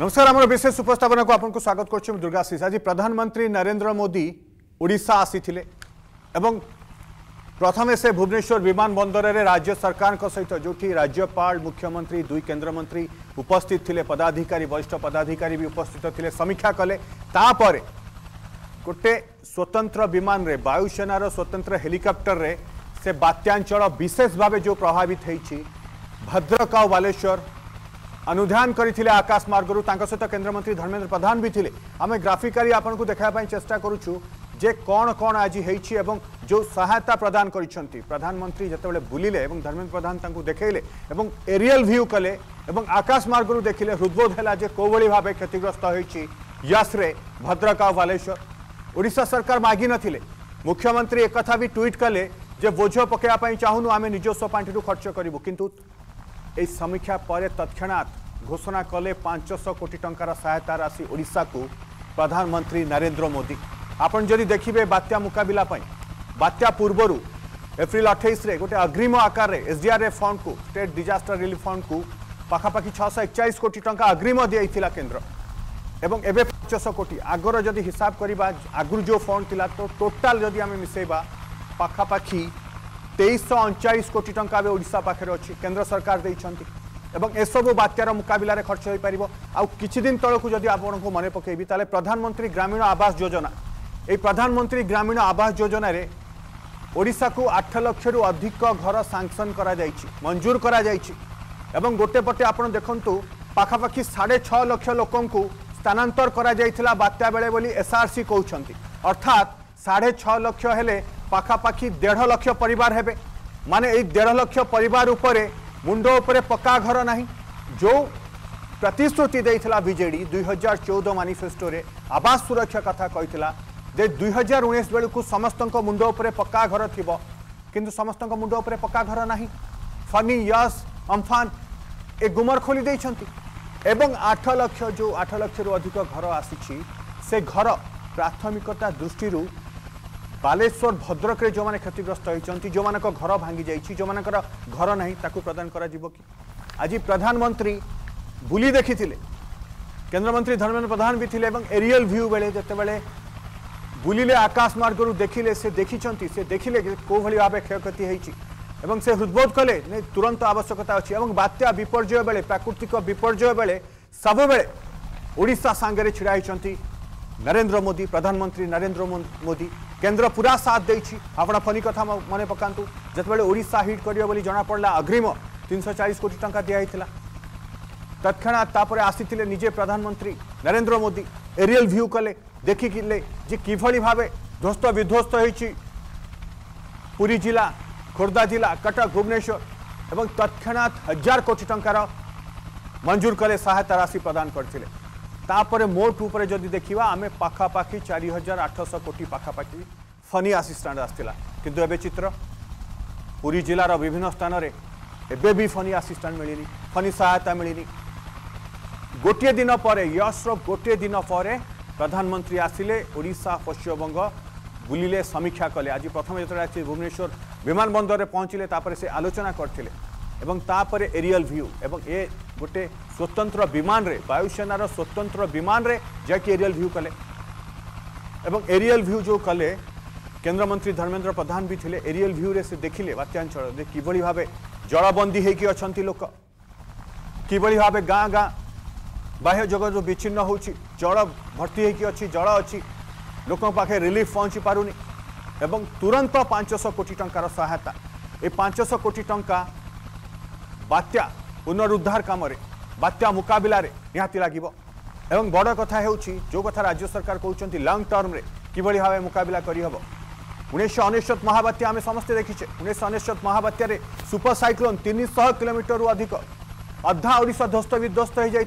नमस्कार आम विशेष उपस्थापना को आपको स्वागत कर दुर्गाशीष आज प्रधानमंत्री नरेंद्र मोदी ओडिशा आसी प्रथम से भुवनेश्वर विमान बंदर में राज्य सरकार सहित जो राज्यपाल, मुख्यमंत्री, दुई केन्द्रमंत्री उपस्थित थे पदाधिकारी, वरिष्ठ पदाधिकारी भी उपस्थित थे समीक्षा कले। गोटे स्वतंत्र विमान रे वायुसेनार स्वतंत्र हेलिकप्टर रे से बात्यांचल विशेष भाव जो प्रभावित होती भद्रक आ बालेश्वर अनुधान करते आकाश मार्गरू सहित केन्द्रमंत्री धर्मेन्द्र प्रधान भी थे आम ग्राफिकाली आपको देखापी चेष्टा करुचु जे कौन कौन आज होती जो सहायता प्रदान कर प्रधानमंत्री जिते बुलिले धर्मेन्द्र प्रधान देखले एरियल भ्यू कले आकाश मार्गरू देखिले हृदबोध है कौभली भाव क्षतिग्रस्त यश्रे भद्रक आ बालेश्वर ओडिशा सरकार मागि नथिले मुख्यमंत्री एक भी ट्वीट कले बोझ पकाइबा चाहूनु आम निजस्व पांठि खर्च करूँ किंतु ଏହି ସମୀକ୍ଷା ପରେ ତତ୍କ୍ଷଣାତ୍ ଘୋଷଣା କଲେ ପାଞ୍ଚଶହ କୋଟି ଟଙ୍କାର ସହାୟତା ରାଶି ଓଡ଼ିଶାକୁ ପ୍ରଧାନମନ୍ତ୍ରୀ ନରେନ୍ଦ୍ର ମୋଦି ଆପଣ ଯଦି ଦେଖିବେ ବାତ୍ୟା ମୁକାବିଲା ପାଇଁ ବାତ୍ୟା ପୂର୍ବରୁ ଏପ୍ରିଲ ଅଠେଇଶରେ ଗୋଟେ ଅଗ୍ରିମ ଆକାରରେ ଏସ୍ଡିଆର୍ଏଫ୍ ଫଣ୍ଡକୁ ଷ୍ଟେଟ୍ ଡିଜାଷ୍ଟର ରିଲିଫ୍ ଫଣ୍ଡକୁ ପାଖାପାଖି ଛଅଶହ ଏକଚାଳିଶ କୋଟି ଟଙ୍କା ଅଗ୍ରିମ ଦିଆଇଥିଲା କେନ୍ଦ୍ର ଏବଂ ଏବେ ପାଞ୍ଚଶହ କୋଟି ଆଗର ଯଦି ହିସାବ କରିବା ଆଗରୁ ଯେଉଁ ଫଣ୍ଡ ଥିଲା ତ ଟୋଟାଲ ଯଦି ଆମେ ମିଶାଇବା ପାଖାପାଖି তেইশশো অনচাশ কোটি টঙ্কা এবে ওড়শা পাখে অছি কেন্দ্র সরকার দিয়েছেন এবং এসবু বাত্যার মুকাবিলার খরচ হয়ে পাব আদিন তলক যদি আপনার মনে পকাইবি তাহলে প্রধানমন্ত্রী গ্রামীণ আবাস যোজনা এই প্রধানমন্ত্রী গ্রামীণ আবাস যোজনায় ওড়শাকু আঠ লক্ষর অধিক ঘর সাংসন করা যাই মঞ্জুর করা যাই এবং গোটে পটে আপনার দেখুন পাখাপাখি সাড়ে ছ লক্ষ লোক স্থানান্তর করা যাই বাত্যা বেড়ে বলে এসআরসি কৌন অর্থাৎ সাড়ে ছ লক্ষ হলে পাখাপাখি দেড় লক্ষ পরিবার হবে। মানে এই দেড় লক্ষ পরিবার উপরে মুন্ড উপরে পক্কা ঘর না যে প্রতিশ্রুতি দিয়েছিল বিজেডি দুই হাজার চৌদ মানিফেস্টোরে আবাস সুরক্ষা কথা যে দুই হাজার উনিশ বেড়ে সমস্ত মুন্ড উপরে পক্কা ঘর থিব কিন্তু সমস্ত মুন্ড উপরে পক্কা ঘর না ফনি ইয়স অম্ফান এ গুমর খোলি দিয়েছেন এবং আঠ লক্ষ যে আঠ লক্ষর অধিক ঘর আসিছি সে ঘর প্রাথমিকতা দৃষ্টি ବାଲେଶ୍ୱର ଭଦ୍ରକରେ ଯେଉଁମାନେ କ୍ଷତିଗ୍ରସ୍ତ ହୋଇଛନ୍ତି ଯେଉଁମାନଙ୍କ ଘର ଭାଙ୍ଗି ଯାଇଛି ଯେଉଁମାନଙ୍କର ଘର ନାହିଁ ତାକୁ ପ୍ରଦାନ କରାଯିବ କି? ଆଜି ପ୍ରଧାନମନ୍ତ୍ରୀ ବୁଲି ଦେଖିଥିଲେ। କେନ୍ଦ୍ରମନ୍ତ୍ରୀ ଧର୍ମେନ୍ଦ୍ର ପ୍ରଧାନ ବି ଥିଲେ ଏବଂ ଏରିଏଲ୍ ଭ୍ୟୁ ବେଳେ ଯେତେବେଳେ ବୁଲିଲେ ଆକାଶ ମାର୍ଗରୁ ଦେଖିଲେ ସେ ଦେଖିଛନ୍ତି ସେ ଦେଖିଲେ କେଉଁଭଳି ଭାବେ କ୍ଷୟକ୍ଷତି ହେଇଛି ଏବଂ ସେ ହୃଦବୋଧ କଲେ ତୁରନ୍ତ ଆବଶ୍ୟକତା ଅଛି। ଏବଂ ବାତ୍ୟା ବିପର୍ଯ୍ୟୟ ବେଳେ ପ୍ରାକୃତିକ ବିପର୍ଯ୍ୟୟ ବେଳେ ସବୁବେଳେ ଓଡ଼ିଶା ସାଙ୍ଗରେ ଛିଡ଼ା ହୋଇଛନ୍ତି ନରେନ୍ଦ୍ର ମୋଦି ପ୍ରଧାନମନ୍ତ୍ରୀ ନରେନ୍ଦ୍ର ମୋଦି केन्द्र पूरा साथ आपण फनी कथा मन पकातु जितेबाला ओडा हिट कर अग्रिम, तीन सौ चालीस कोटी टाँग दिखाई तत्णात आसी निजे प्रधानमंत्री नरेंद्र मोदी एरियल भ्यू कले देखिले किभली भाव ध्वस्त विध्वस्त होरी जिला खोर्धा जिला, कटक, भुवनेश्वर और तत्णात हज़ार कोटी टंकार मंजूर कले सहायता राशि प्रदान তাপরে মোট উপরে যদি দেখিবা, আমি পাখাপাখি চারি হাজার আঠশ কোটি পাখাপাখি ফনি আসিষ্টাণ্ট আসছিল কিন্তু এবে চিত্র, পুরী জেলার বিভিন্ন স্থানরে এবে বি ফনি আসিষ্টাণ্ট মিলিনি ফনি সহায়তা মিলিনি। গোটিয়ে দিন পরে ইয়সর গোটিয়ে দিন পরে প্রধানমন্ত্রী আসলে, ওড়শা, পশ্চিমবঙ্গ বুলিলে সমীক্ষা কলে। আজ প্রথমে যেত আসছে ভুবনেশ্বর বিমানবন্দরে পৌঁছলে তাপরে সে আলোচনা করলে এবং তাপরে এরিয়াল ভিউ এবং এ गोटे स्वतंत्र विमान रे वायुसेनार स्वतंत्र विमान रे जैकि एरियल भ्यू कले एवं एरियल भ्यू जो कले केन्द्रमंत्री धर्मेन्द्र प्रधान भी थे एरियल भ्यू रे से देखिले बात्यांचल किभली भाव जलबंदी अच्छा लोक किभली भाव गाँ गाँ बाह्य जगत जो विच्छिन्न हो जल भर्ती अच्छी जल अच्छी लोक पाखे रिलीफ पहुँची पारुनी तुरंत पांचश कोटी टंकार सहायता ये पांचश कोटी टंका बात्या পুনরুদ্ধার কামে বাত্যা মুকাবিলার নিহতি লাগিব এবং বড় কথা হচ্ছে যে কথা রাজ্য সরকার কৌন লং টর্মে কিভাবে ভাবে মুকাবিলা করহব উনিশশো অনেশত মহাবাত্যা আমি সমস্তে দেখিছে উনিশশো অনেশত মহাবাত্যার সুপর সাইক্লোন তিনশ কিলোমিটর অধিক অধা ওড়শা ধ্বস্ত বিধ্বস্ত হয়ে যাই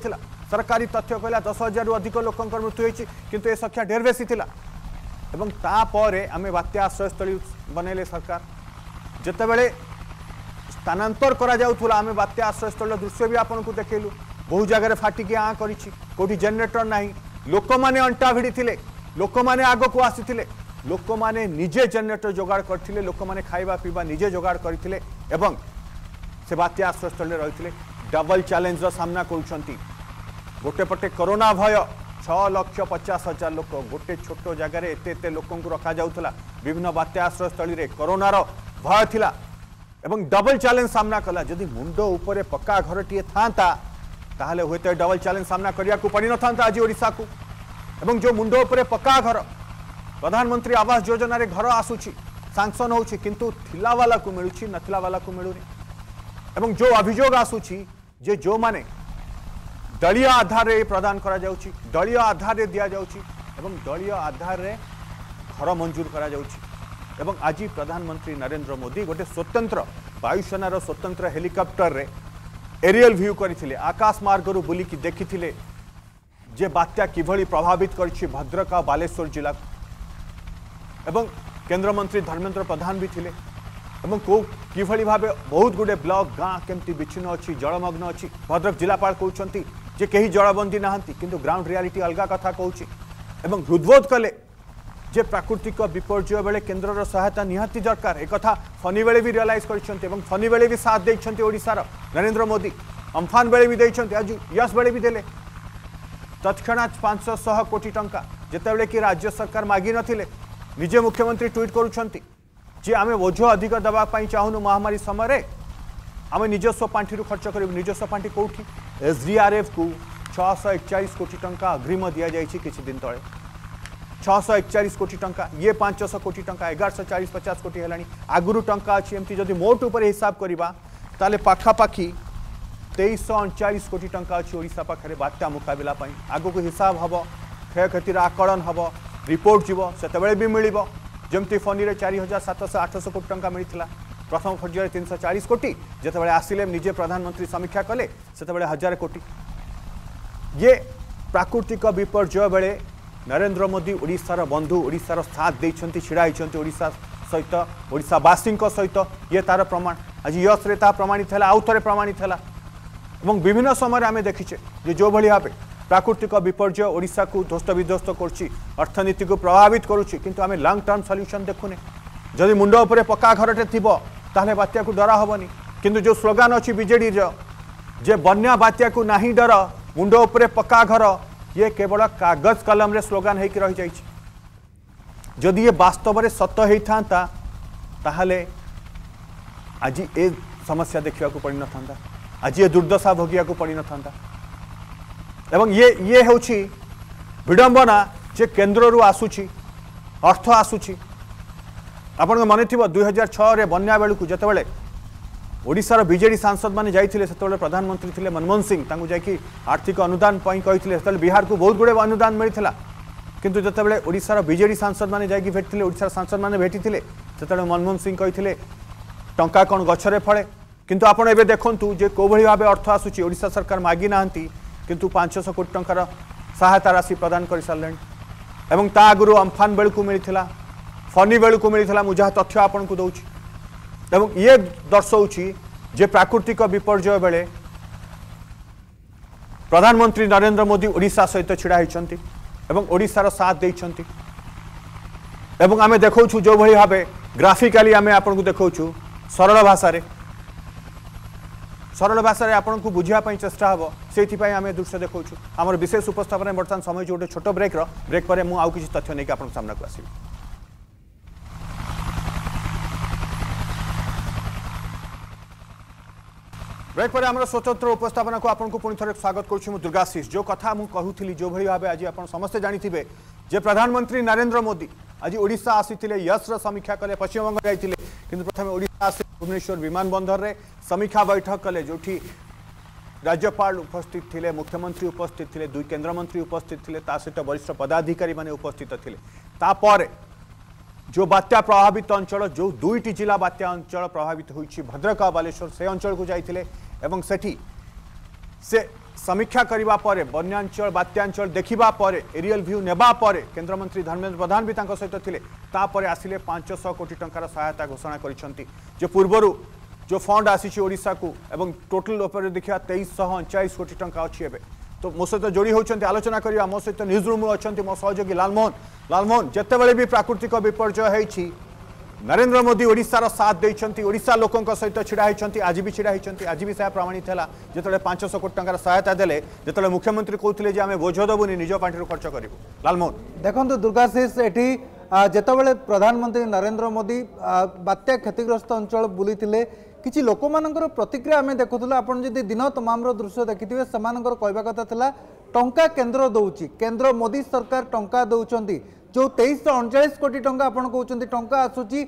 সরকারি তথ্য কহিলা দশ হাজার অধিক লোকর মৃত্যু হয়েছে কিন্তু এ সংখ্যা ঢের বেশি লা এবং তাপরে আমি বাত্যা আশ্রয়স্থলী বনাইলে সরকার যেতবে স্থানান্তর করা আমি বাত্যা আশ্রয়স্থলের দৃশ্য বি আপনার দেখেলু বহু জায়গায় ফাটিকি আঁ করেছি কোটি জেনেটর না লোক মানে অন্টা ভিড়ি লোক মানে আগক আসি লোক মানে নিজে জেনেটর যোগাড় করে লোক মানে খাইবা পিবা নিজে যোগাড় করে এবং সে বাত্যা আশ্রয়স্থলীর রয়েছে ডবল চ্যালেঞ্জর সামনা করছেন গোটে পটে করোনা ভয় ছ লক্ষ পচাশ হাজার লোক গোটে ছোট জায়গায় এতে এতে লোক রখা যাওয়া বিভিন্ন বাত্যা আশ্রয়স্থলী করোনার ভয় লা जदि मुंड पक्का घर टीए था ताहले हुए डबल चैलेंज सामना करने को पड़ न था आज ओडिशा को एवं जो मुंड पक्का घर प्रधानमंत्री आवास योजना घर सांक्शन होची किंतु थिला वाला को मिलुची नथिला वाला को मिलुनी एवं जो अभियोग आसुची जे जो माने दलीय आधार प्रदान करा जाउची दलीय आधार रे दिया जाउची एवं एवं आज प्रधानमंत्री नरेंद्र मोदी गोटे स्वतंत्र, वायुसेनार स्वतंत्र हेलिकप्टर रे एरियल भ्यू करते आकाश मार्ग बुलिक देखि जे बात्या किभली प्रभावित करद्रक बालेश्वर जिला। एवं केन्द्रमंत्री धर्मेन्द्र प्रधान भी थे एवं को किभली भावे बहुत गुड़े ब्लक, गाँ के विच्छिन्न अच्छी जलमग्न अच्छी भद्रक जिलापा कहते कहीं जलबंदी ना कि ग्राउंड रियालीटी अलग कथा कौच हृदबोध कले जे प्राकृतिक विपर्य बेले केन्द्र सहायता निहाती दरकार एक फनी बेले भी रियलाइज़ कर फनी बेले भी साथार नरेन्द्र मोदी अम्फान बेले भी देते आज यस बेले भी दे तत्णात पाँच शह कोटी टाँचा जितेबले कि राज्य सरकार माग मागि निजे मुख्यमंत्री ट्विट कर आम बोझ चाहूनु महामारी समय आम निजस्व पांठि खर्च करजस्व पांठि कौटी एस डीआरएफ को छःश एक चाश कोटी टाँचा अग्रिम दि जाइए किसी दिन तेज़ दिन तळे 641 कोटी टंका, ये 500 कोटी टंका 1140 50 कोटी हेलानी। आगुरु टंका अछि एमती, जदि मोट ऊपर हिसाब करबा, ताले पाखा पाखी तेईश अणचाश कोटी टंका अच्छी ओडा पाखे बात्या मुकबिला आग को हिसाब हम क्षयक्षतिर आकलन हम रिपोर्ट जीव से भी मिल जमती फनी चार हज़ार सातश आठश कोटी टंका मिलता प्रथम पर्यायर तीन शह चालीस कोटी जिते आसिले निजे प्रधानमंत्री समीक्षा कले से हज़ार कोटी। ये नरेन्द्र मोदी ओडार बंधु ओडार साथ देते सहित ओडावासी सहित ये तार प्रमाण आज यश्रे प्रमाणित है आउ थे प्रमाणित है विभिन्न समय आम देखीचे जो जो भाई भाव प्राकृतिक विपर्य ओडा को ध्वस्त विध्वस्त करर्थनीति को प्रभावित करुच्ची कितु आम लंग टर्म सल्यूसन देखुने जदि मुंड पक्का घरटे थी ताल बात्या डरा हेनी किंतु जो स्लोगान अच्छी विजेडर जे बना बात्या ना डर मुंड पक्का घर ये केवल कागज़ कलम स्लोगान हो रही जा जदि ये बास्तव में सत होता आज ए समस्या देखा पड़ न था आज ये दुर्दशा भोगिया पड़ न था एवं ये ये हूँ विडम्बना जे रू आसूची अर्थ आसुची आपण मन थी दुई हज़ार छह बन्या बेलू जो ଓଡ଼ିଶାର ବିଜେଡ଼ି ସାଂସଦମାନେ ଯାଇଥିଲେ ସେତେବେଳେ ପ୍ରଧାନମନ୍ତ୍ରୀ ଥିଲେ ମନମୋହନ ସିଂ ତାଙ୍କୁ ଯାଇକି ଆର୍ଥିକ ଅନୁଦାନ ପାଇଁ କହିଥିଲେ ସେତେବେଳେ ବିହାରକୁ ବହୁତ ଗୁଡ଼ିଏ ଅନୁଦାନ ମିଳିଥିଲା କିନ୍ତୁ ଯେତେବେଳେ ଓଡ଼ିଶାର ବିଜେଡ଼ି ସାଂସଦମାନେ ଯାଇକି ଭେଟିଥିଲେ ଓଡ଼ିଶାର ସାଂସଦମାନେ ଭେଟିଥିଲେ ସେତେବେଳେ ମନମୋହନ ସିଂ କହିଥିଲେ ଟଙ୍କା କ'ଣ ଗଛରେ ଫଳେ କିନ୍ତୁ ଆପଣ ଏବେ ଦେଖନ୍ତୁ ଯେ କେଉଁଭଳି ଭାବେ ଅର୍ଥ ଆସୁଛି ଓଡ଼ିଶା ସରକାର ମାଗି ନାହାନ୍ତି କିନ୍ତୁ ପାଞ୍ଚଶହ କୋଟି ଟଙ୍କାର ସହାୟତା ରାଶି ପ୍ରଦାନ କରିସାରିଲେଣି ଏବଂ ତା ଆଗରୁ ଅମ୍ଫାନ ବେଳକୁ ମିଳିଥିଲା ଫନି ବେଳକୁ ମିଳିଥିଲା ମୁଁ ଯାହା ତଥ୍ୟ ଆପଣଙ୍କୁ ଦେଉଛି এবং ইয়ে দর্শাউছি যে প্রাকৃতিক বিপর্যয় বেড়ে প্রধানমন্ত্রী নরেন্দ্র মোদী ওড়শা সহ ছিড়া হয়েছেন এবং ওড়শার সাথ দিয়েছেন এবং আমি দেখছু যেভাবে ভাবে গ্রাফিকালি আমি আপনার দেখছু সরল ভাষায় সরল ভাষায় আপনার বুঝা চেষ্টা হব সেই আমি দৃশ্য দেখছু আমার বিশেষ উপস্থাপনায় বর্তমান সময় যে ছোট ব্রেক্র ব্রেক পরে মু আউ কিছু তথ্য নিয়ে আপনার সামনে আসবি ब्रेक पर आम स्वतंत्र उपस्थापना को आपको पुणी थे स्वागत करुँ दुर्गाशीष जो कथा मुझे कहूली जो भाई भाव आज आप समस्ते जानते जे प्रधानमंत्री नरेंद्र मोदी आज ओडा आसी यश्र समीक्षा कले पश्चिमबंग जाते कि प्रथम ओडा विमान बंदर में समीक्षा बैठक कले जो राज्यपाल उपस्थित थे मुख्यमंत्री उपस्थित थे दुई केन्द्रमंत्री उपस्थित थे सहित वरिष्ठ पदाधिकारी मैंने उपस्थित थे जो बात्या प्रभावित अंचल जो दुईट जिला बात्या अंचल प्रभावित होती भद्रक बालेश्वर से अंचल को जाते से से समीक्षा करने पर बन्यांचल बात्यांचल देखा एरियल भ्यू नेबापर केन्द्रमंत्री धर्मेन्द्र प्रधान भी सहित थे आसिले पांचश कोटी टकर सहायता घोषणा कर पूर्वर, जो फंड आसी को एवं टोटाल उपर देखा तेईश अणचाश कोटी टा अच्छी एवं तो मो सहित जोड़ी होती आलोचना करवा मो सहित न्यूज़ रूम अच्छा मो सहयोगी लालमोहन। लालमोहन जिते भी प्राकृतिक नरेंद्र मोदी নরেন্দ্র মোদি ওড়িশার সাথ দিয়েছেন ওড়িশা লোক সহিত ছিড়া হয়েছেন আজ বি ছিড়া হয়েছেন আজ বি সে প্রমাণিত হল যেত পাঁচশো কোটি টাকার সহায়তা দেলে যেত মুখ্যমন্ত্রী কৌলে যে আমি বোঝ দেবুনি নিজ পাঁঠি খরচ করবু লালমোহন দেখুন দুর্গাশিষ এটি যেতবে প্রধানমন্ত্রী নরেন্দ্র মোদি বাত্যা ক্ষতিগ্রস্ত অঞ্চল বুলিলে কিছু লোকমানଙ୍କର ପ୍ରତିକ୍ରିୟା ଆମେ ଦେଖୁଥିଲୁ ଆପଣ ଯଦି ଦିନ ତମାମର ଦୃଶ୍ୟ ଦେଖିଥିବେ ସେମାନଙ୍କର କହିବା କଥା ଥିଲା ଟଙ୍କା କେନ୍ଦ୍ର ଦେଉଛି କେନ୍ଦ୍ର ମୋଦି ସରକାର ଟଙ୍କା ଦେଉଛନ୍ତି ଯେଉଁ ତେଇଶହ ଅଣଚାଳିଶ କୋଟି ଟଙ୍କା ଆପଣ କହୁଛନ୍ତି ଟଙ୍କା ଆସୁଛି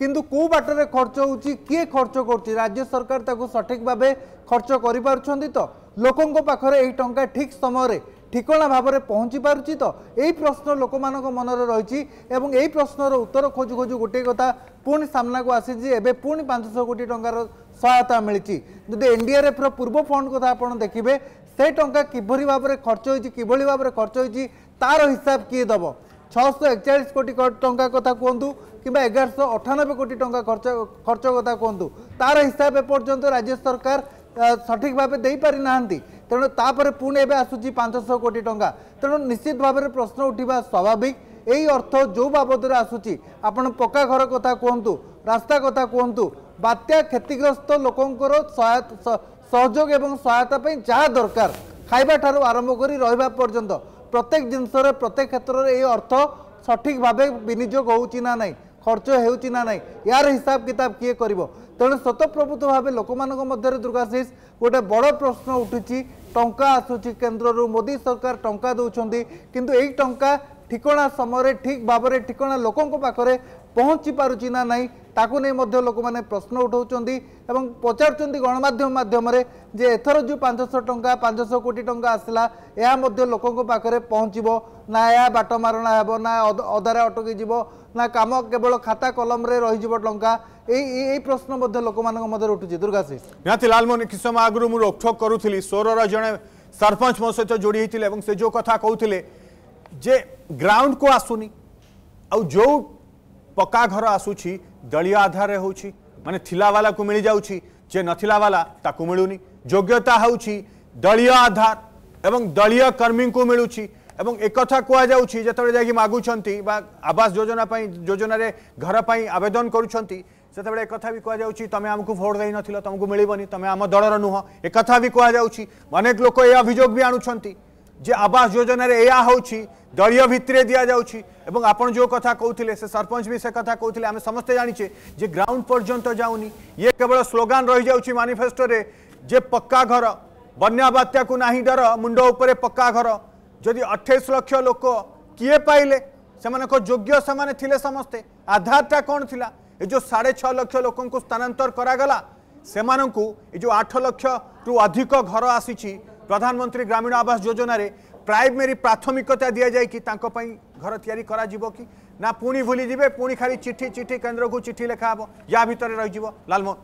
କିନ୍ତୁ କେଉଁ ବାଟରେ ଖର୍ଚ୍ଚ ହେଉଛି କିଏ ଖର୍ଚ୍ଚ କରୁଛି ରାଜ୍ୟ ସରକାର ତାକୁ ସଠିକ୍ ଭାବେ ଖର୍ଚ୍ଚ କରିପାରୁଛନ୍ତି ତ ଲୋକଙ୍କ ପାଖରେ ଏହି ଟଙ୍କା ଠିକ୍ ସମୟରେ ଠିକଣା ଭାବରେ ପହଞ୍ଚି ପାରୁଛି ତ ଏଇ ପ୍ରଶ୍ନ ଲୋକମାନଙ୍କ ମନରେ ରହିଛି ଏବଂ ଏଇ ପ୍ରଶ୍ନର ଉତ୍ତର ଖୋଜୁ ଖୋଜୁ ଗୋଟିଏ କଥା ପୁଣି ସାମ୍ନାକୁ ଆସିଛି ଏବେ ପୁଣି ପାଞ୍ଚଶହ କୋଟି ଟଙ୍କାର ସହାୟତା ମିଳିଛି ଯଦି ଏନ୍ଡିଆର୍ଏଫ୍ର ପୂର୍ବ ଫଣ୍ଡ କଥା ଆପଣ ଦେଖିବେ ସେ ଟଙ୍କା କିଭଳି ଭାବରେ ଖର୍ଚ୍ଚ ହୋଇଛି କିଭଳି ଭାବରେ ଖର୍ଚ୍ଚ ହୋଇଛି ତାର ହିସାବ କିଏ ଦେବ ছশো একচাশ কোটি টঙ্কা কথা কুহতু কিংবা এগারশো অঠানবে কোটি টঙ্কা খরচ খরচ কথা কুহতু তার হিসাব এপর্যন্ত রাজ্য সরকার সঠিক ভাবে দেইপারি না তেমন তাপরে পুনে এবে আসুচি পাঁচশো কোটি টঙ্কা তেমন নিশ্চিত ভাবে প্রশ্ন উঠিবা স্বাভাবিক এই অর্থ যে বাবদরে আসুচি আপনার পকা ঘর কথা কুহতু রাস্তা কথা কুহতু বাত্যা ক্ষতিগ্রস্ত লোকঙ্কর সহযোগ এবং সহায়তা যা দরকার খাইবা ঠার আরম্ভ করে রহবা পর্যন্ত প্রত্যেক জিনিসের প্রত্যেক ক্ষেত্রে এই অর্থ সঠিক ভাবে বিনিযোগ হচ্ছে না নাই, খরচ হচ্ছে না নাই, ইয়ার হিসাব কিতাব কি করব? তেমন স্বতঃপ্রভূত ভাবে লোক মধ্যে দুর্গাশিষ গোটে বড় প্রশ্ন উঠুছি টঙ্কা আসুচি কেন্দ্রর মোদি সরকার টঙ্কা দৌঁছেন কিন্তু এই টঙ্কা ঠিকনা সময় ঠিক ভাবে ঠিকনা লোক পাখে পৌঁছি পুছি না নাই ପହଞ୍ଚି ପାରୁଛି ନା ନାହିଁ ତାକୁ ନେଇ ମଧ୍ୟ ଲୋକମାନେ ପ୍ରଶ୍ନ ଉଠାଉଛନ୍ତି ଏବଂ ପଚାରୁଛନ୍ତି ଗଣମାଧ୍ୟମ ମାଧ୍ୟମରେ ଯେ ଏଥର ଯେଉଁ ପାଞ୍ଚଶହ ଟଙ୍କା ପାଞ୍ଚଶହ କୋଟି ଟଙ୍କା ଆସିଲା ଏହା ମଧ୍ୟ ଲୋକଙ୍କ ପାଖରେ ପହଞ୍ଚିବ। ନା ଏହା ବାଟ ମାରଣା ହେବ ନା ଅଦ- ଅଧାରେ ଅଟକି ଯିବ ନା କାମ କେବଳ ଖାତା କଲମରେ ରହିଯିବ ଟଙ୍କା ଏଇ ଏଇ- ଏଇ ପ୍ରଶ୍ନ ମଧ୍ୟ ଲୋକମାନଙ୍କ ମଧ୍ୟରେ ଉଠୁଛି ଦୁର୍ଗାଶିଷ ନିହାତି ଲାଲମୋହନ କିଛି ସମୟ ଆଗରୁ ମୁଁ ରୋକଠୋକ କରୁଥିଲି ସୋରର ଜଣେ ସରପଞ୍ଚ ମୋ ସହିତ ଯୋଡ଼ି ହେଇଥିଲେ ଏବଂ ସେ ଯେଉଁ କଥା କହୁଥିଲେ ଯେ ଗ୍ରାଉଣ୍ଡକୁ ଆସୁନି ଆଉ ଯେଉଁ ପକ୍କା ଘର ଆସୁଛି ଦଳୀୟ ଆଧାରରେ ହେଉଛି ମାନେ ଥିଲା ବାଲାକୁ ମିଳିଯାଉଛି ଯେ ନଥିଲା ବାଲା ତାକୁ ମିଳୁନି ଯୋଗ୍ୟତା ହେଉଛି ଦଳୀୟ ଆଧାର ଏବଂ ଦଳୀୟ କର୍ମୀଙ୍କୁ ମିଳୁଛି ଏବଂ ଏକଥା କୁହାଯାଉଛି ଯେତେବେଳେ ଯାଇକି ମାଗୁଛନ୍ତି ବା ଆବାସ ଯୋଜନା ପାଇଁ ଯୋଜନାରେ ଘର ପାଇଁ ଆବେଦନ କରୁଛନ୍ତି ସେତେବେଳେ ଏକଥା ବି କୁହାଯାଉଛି ତମେ ଆମକୁ ଭୋଟ ଦେଇନଥିଲ ତମକୁ ମିଳିବନି ତମେ ଆମ ଦଳର ନୁହଁ ଏକଥା ବି କୁହାଯାଉଛି ଅନେକ ଲୋକ ଏ ଅଭିଯୋଗ ବି ଆଣୁଛନ୍ତି ଯେ ଆବାସ ଯୋଜନାରେ ଏଇଆ ହେଉଛି ଦଳୀୟ ଭିତ୍ତିରେ ଦିଆଯାଉଛି। ଏବଂ ଆପଣ ଯେଉଁ କଥା କହୁଥିଲେ ସେ ସରପଞ୍ଚ ବି ସେ କଥା କହୁଥିଲେ ଆମେ ସମସ୍ତେ ଜାଣିଛେ ଯେ ଗ୍ରାଉଣ୍ଡ ପର୍ଯ୍ୟନ୍ତ ଯାଉନି। ଇଏ କେବଳ ସ୍ଲୋଗାନ ରହିଯାଉଛି ମାନିଫେଷ୍ଟୋରେ ଯେ ପକ୍କା ଘର ବନ୍ୟା ବାତ୍ୟାକୁ ନାହିଁ ଡର ମୁଣ୍ଡ ଉପରେ ପକ୍କା ଘର। ଯଦି ଅଠେଇଶ ଲକ୍ଷ ଲୋକ କିଏ ପାଇଲେ ସେମାନଙ୍କ ଯୋଗ୍ୟ ସେମାନେ ଥିଲେ ସମସ୍ତେ। ଆଧାରଟା କ'ଣ ଥିଲା? ଏ ଯେଉଁ ସାଢ଼େ ଛଅ ଲକ୍ଷ ଲୋକଙ୍କୁ ସ୍ଥାନାନ୍ତର କରାଗଲା ସେମାନଙ୍କୁ ଏ ଯେଉଁ ଆଠ ଲକ୍ଷରୁ ଅଧିକ ଘର ଆସିଛି প্রধানমন্ত্রী গ্রামীণ আবাস যোজনার প্রাইমেরি প্রাথমিকতা দিয়া যাই কি? তাঁক পাই ঘর তৈরি করা যিব কি? না পুনি ভুলি যাবে পুনি খালি চিঠি চিঠি কেন্দ্রকু চিঠি লেখা হব ইয়া ভিতরে রহিযিব লালমোহন।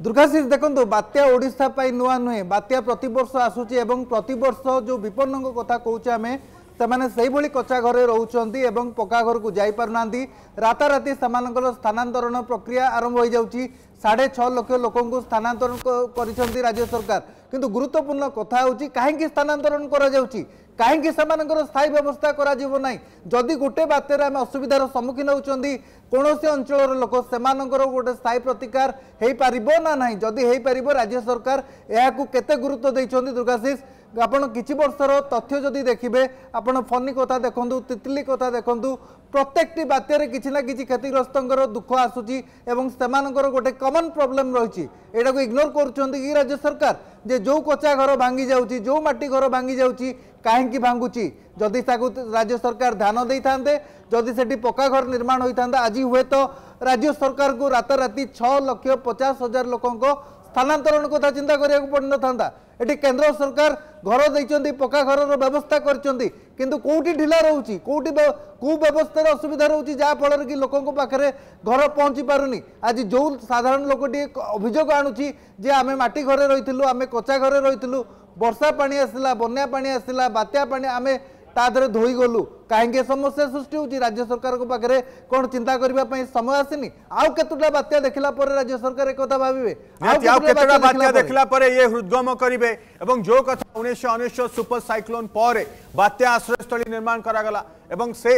দুর্গাশিষ দেখন্তু, বাত্যা ওড়িশা পাই নূয়া নুহে, বাত্যা প্রতবর্ষ আসুচি এবং প্রতবর্ষ যে বিপন্নঙ্ক কথা কৌছে আমি ସେମାନେ ସେଇଭଳି କଚା ଘରେ ରହୁଛନ୍ତି ଏବଂ ପକ୍କା ଘରକୁ ଯାଇପାରୁନାହାନ୍ତି। ରାତାରାତି ସେମାନଙ୍କର ସ୍ଥାନାନ୍ତରଣ ପ୍ରକ୍ରିୟା ଆରମ୍ଭ ହୋଇଯାଉଛି। ସାଢ଼େ ଛଅ ଲକ୍ଷ ଲୋକଙ୍କୁ ସ୍ଥାନାନ୍ତରଣ କରିଛନ୍ତି ରାଜ୍ୟ ସରକାର। କିନ୍ତୁ ଗୁରୁତ୍ୱପୂର୍ଣ୍ଣ କଥା ହେଉଛି କାହିଁକି ସ୍ଥାନାନ୍ତରଣ କରାଯାଉଛି? କାହିଁକି ସେମାନଙ୍କର ସ୍ଥାୟୀ ବ୍ୟବସ୍ଥା କରାଯିବ ନାହିଁ? ଯଦି ଗୋଟେ ବାତ୍ୟାରେ ଆମେ ଅସୁବିଧାର ସମ୍ମୁଖୀନ ହେଉଛନ୍ତି କୌଣସି ଅଞ୍ଚଳର ଲୋକ ସେମାନଙ୍କର ଗୋଟେ ସ୍ଥାୟୀ ପ୍ରତିକାର ହେଇପାରିବ ନା ନାହିଁ? ଯଦି ହେଇପାରିବ ରାଜ୍ୟ ସରକାର ଏହାକୁ କେତେ ଗୁରୁତ୍ୱ ଦେଇଛନ୍ତି ଦୁର୍ଗାଶିଷ? ଆପଣ କିଛି ବର୍ଷର ତଥ୍ୟ ଯଦି ଦେଖିବେ ଆପଣ ଫନି କଥା ଦେଖନ୍ତୁ ତିତଲି କଥା ଦେଖନ୍ତୁ ପ୍ରତ୍ୟେକଟି ବାତ୍ୟାରେ କିଛି ନା କିଛି କ୍ଷତିଗ୍ରସ୍ତଙ୍କର ଦୁଃଖ ଆସୁଛି ଏବଂ ସେମାନଙ୍କର ଗୋଟେ କମନ୍ ପ୍ରୋବ୍ଲେମ୍ ରହିଛି। ଏଇଟାକୁ ଇଗ୍ନୋର କରୁଛନ୍ତି କି ରାଜ୍ୟ ସରକାର? ଯେ ଯେଉଁ କଚା ଘର ଭାଙ୍ଗି ଯାଉଛି ଯେଉଁ ମାଟି ଘର ଭାଙ୍ଗି ଯାଉଛି କାହିଁକି ଭାଙ୍ଗୁଛି ଯଦି ତାକୁ ରାଜ୍ୟ ସରକାର ଧ୍ୟାନ ଦେଇଥାନ୍ତେ ଯଦି ସେଠି ପକ୍କା ଘର ନିର୍ମାଣ ହୋଇଥାନ୍ତା ଆଜି ହୁଏତ ରାଜ୍ୟ ସରକାରକୁ ରାତାରାତି ଛଅ ଲକ୍ଷ ପଚାଶ ହଜାର ଲୋକଙ୍କ ସ୍ଥାନାନ୍ତରଣ କଥା ଚିନ୍ତା କରିବାକୁ ପଡ଼ିନଥାନ୍ତା ଏଠି କେନ୍ଦ୍ର ସରକାର ଘର ଦେଇଛନ୍ତି ପକ୍କା ଘରର ବ୍ୟବସ୍ଥା କରିଛନ୍ତି କିନ୍ତୁ କେଉଁଠି ଢିଲା ରହୁଛି କେଉଁଠି ବ- କେଉଁ ବ୍ୟବସ୍ଥାରେ ଅସୁବିଧା ରହୁଛି ଯାହାଫଳରେ କି ଲୋକଙ୍କ ପାଖରେ ଘର ପହଞ୍ଚି ପାରୁନି ଆଜି ଯେଉଁ ସାଧାରଣ ଲୋକଟିଏ କ- ଅଭିଯୋଗ ଆଣୁଛି ଯେ ଆମେ ମାଟି ଘରେ ରହିଥିଲୁ ଆମେ କଚା ଘରେ ରହିଥିଲୁ ବର୍ଷା ପାଣି ଆସିଲା ବନ୍ୟା ପାଣି ଆସିଲା ବାତ୍ୟା ପାଣି ଆମେ ତା ଦେହରେ ଧୋଇଗଲୁ କାହିଁକି ଏ ସମସ୍ୟା ସୃଷ୍ଟି ହେଉଛି ରାଜ୍ୟ ସରକାରଙ୍କ ପାଖରେ କ'ଣ ଚିନ୍ତା କରିବା ପାଇଁ ସମୟ ଆସିନି ଆଉ କେତୋଟା ବାତ୍ୟା ଦେଖିଲା ପରେ ରାଜ୍ୟ ସରକାର ଏକଥା ଭାବିବେ ନିହାତି ଆଉ କେତେଟା ବାତ୍ୟା ପରେ? ଦେଖିଲା ପରେ ଇଏ ହୃଦଗମ କରିବେ ଏବଂ ଯେଉଁ କଥା ଉଣେଇଶହ ଅନେଶ୍ୱତ ସୁପର ସାଇକ୍ଲୋନ ପରେ ବାତ୍ୟା ଆଶ୍ରୟସ୍ଥଳୀ ନିର୍ମାଣ କରାଗଲା ଏବଂ ସେ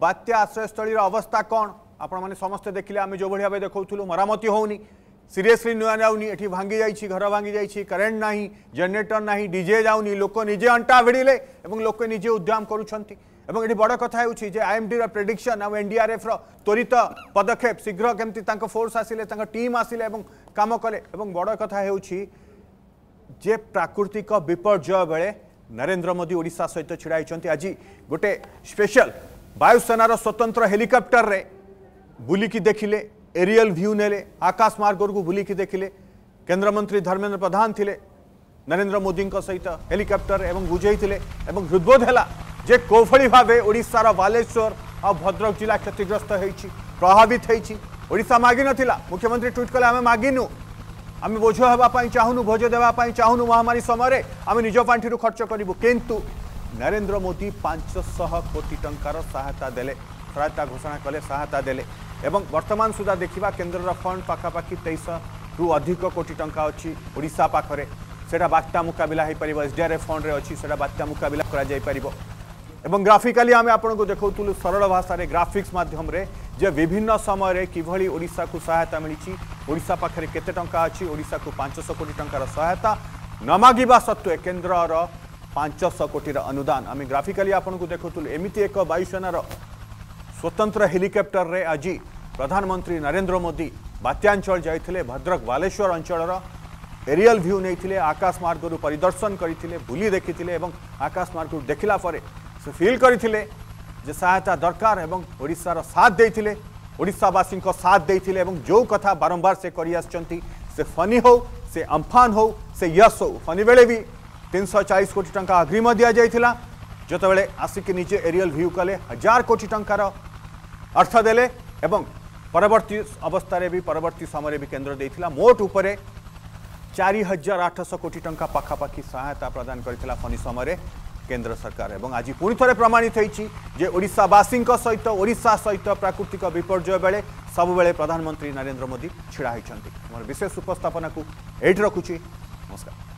ବାତ୍ୟା ଆଶ୍ରୟସ୍ଥଳୀର ଅବସ୍ଥା କ'ଣ ଆପଣମାନେ ସମସ୍ତେ ଦେଖିଲେ ଆମେ ଯେଉଁଭଳି ଭାବେ ଦେଖାଉଥିଲୁ ମରାମତି ହେଉନି सीरीयसली नुआ जाऊनी एटी भांगी जाइछि घर भांगी जाइछि करंट नाही जनरेटर नाही डीजे जाऊनी लोक निजे अंटा भिडीले एवं लोक निजे उद्यम करूछंती एवं एटी बड कथा हेउछि जे आईएमडी रा प्रेडिक्शन आ एनडीआरएफ रो त्वरित पदक्षेप शीघ्र केमती तांको फोर्स आसीले तांको टीम आसीले एवं काम करे एवं बड कथा हेउछि जे प्राकृतिक विपर्जय बेले नरेंद्र मोदी ओडिसा सहित छिडाइछंती आजि गोटे स्पेशल वायुसेना रो स्वतंत्र हेलीकॉप्टर रे बुली की देखिले एरियल व्यू ने आकाश मार्ग को बुलिकी देखिले केन्द्रमंत्री धर्मेन्द्र प्रधान थे नरेन्द्र मोदी सहित हेलिकप्टर एवं बुझे हृदबोध है जे कौली भाव ओडार बालेश्वर और भद्रक जिला क्षतिग्रस्त हो प्रभावित होशा मागि नाला मुख्यमंत्री ट्विट कले, आम मागिनु आम बोझ हाँपाई चाहूनु, भोज देवाई चाहूनु महामारी समय आम निज पांठि खर्च करूँ किंतु नरेन्द्र मोदी पांचशह कोटी टहायता सहायता दे सहायता घोषणा कले, सहायता दे ଏବଂ ବର୍ତ୍ତମାନ ସୁଦ୍ଧା ଦେଖିବା କେନ୍ଦ୍ରର ଫଣ୍ଡ ପାଖାପାଖି ତେଇଶରୁ ଅଧିକ କୋଟି ଟଙ୍କା ଅଛି ଓଡ଼ିଶା ପାଖରେ ସେଇଟା ବାତ୍ୟା ମୁକାବିଲା ହୋଇପାରିବ ଏସ୍ଡିଆର୍ଏଫ୍ ଫଣ୍ଡରେ ଅଛି ସେଇଟା ବାତ୍ୟା ମୁକାବିଲା କରାଯାଇପାରିବ। ଏବଂ ଗ୍ରାଫିକାଲି ଆମେ ଆପଣଙ୍କୁ ଦେଖାଉଥିଲୁ ସରଳ ଭାଷାରେ ଗ୍ରାଫିକ୍ସ ମାଧ୍ୟମରେ ଯେ ବିଭିନ୍ନ ସମୟରେ କିଭଳି ଓଡ଼ିଶାକୁ ସହାୟତା ମିଳିଛି ଓଡ଼ିଶା ପାଖରେ କେତେ ଟଙ୍କା ଅଛି ଓଡ଼ିଶାକୁ ପାଞ୍ଚଶହ କୋଟି ଟଙ୍କାର ସହାୟତା ନ ମାଗିବା ସତ୍ତ୍ୱେ କେନ୍ଦ୍ରର ପାଞ୍ଚଶହ କୋଟିର ଅନୁଦାନ। ଆମେ ଗ୍ରାଫିକାଲି ଆପଣଙ୍କୁ ଦେଖାଉଥିଲୁ ଏମିତି ଏକ ବାୟୁସେନାର ସ୍ୱତନ୍ତ୍ର ହେଲିକପ୍ଟରରେ ଆଜି ପ୍ରଧାନମନ୍ତ୍ରୀ ନରେନ୍ଦ୍ର ମୋଦି ବାତ୍ୟାଞ୍ଚଳ ଯାଇଥିଲେ ଭଦ୍ରକ ବାଲେଶ୍ୱର ଅଞ୍ଚଳର ଏରିଆଲ ଭ୍ୟୁ ନେଇଥିଲେ ଆକାଶ ମାର୍ଗରୁ ପରିଦର୍ଶନ କରିଥିଲେ ବୁଲି ଦେଖିଥିଲେ ଏବଂ ଆକାଶ ମାର୍ଗରୁ ଦେଖିଲା ପରେ ସେ ଫିଲ୍ କରିଥିଲେ ଯେ ସହାୟତା ଦରକାର ଏବଂ ଓଡ଼ିଶାର ସାଥ ଦେଇଥିଲେ ଓଡ଼ିଶାବାସୀଙ୍କ ସାଥ ଦେଇଥିଲେ ଏବଂ ଯେଉଁ କଥା ବାରମ୍ବାର ସେ କରିଆସିଛନ୍ତି ସେ ଫନି ହେଉ ସେ ଅମ୍ଫାନ ହେଉ ସେ ୟସ୍ ହେଉ ଫନି ବେଳେ ବି ତିନିଶହ ଚାଳିଶ କୋଟି ଟଙ୍କା ଅଗ୍ରିମ ଦିଆଯାଇଥିଲା ଯେତେବେଳେ ଆସିକି ନିଜେ ଏରିଆଲ ଭ୍ୟୁ କଲେ ହଜାର କୋଟି ଟଙ୍କାର ଅର୍ଥ ଦେଲେ ଏବଂ ପରବର୍ତ୍ତୀ ଅବସ୍ଥାରେ ବି ପରବର୍ତ୍ତୀ ସମୟରେ ବି କେନ୍ଦ୍ର ଦେଇଥିଲା ମୋଟ ଉପରେ ଚାରି ହଜାର ଆଠଶହ କୋଟି ଟଙ୍କା ପାଖାପାଖି ସହାୟତା ପ୍ରଦାନ କରିଥିଲା ଫନି ସମୟରେ କେନ୍ଦ୍ର ସରକାର ଏବଂ ଆଜି ପୁଣି ଥରେ ପ୍ରମାଣିତ ହୋଇଛି ଯେ ଓଡ଼ିଶାବାସୀଙ୍କ ସହିତ ଓଡ଼ିଶା ସହିତ ପ୍ରାକୃତିକ ବିପର୍ଯ୍ୟୟ ବେଳେ ସବୁବେଳେ ପ୍ରଧାନମନ୍ତ୍ରୀ ନରେନ୍ଦ୍ର ମୋଦି ଛିଡ଼ା ହୋଇଛନ୍ତି ଆମର ବିଶେଷ ଉପସ୍ଥାପନାକୁ ଏଇଠି ରଖୁଛି ନମସ୍କାର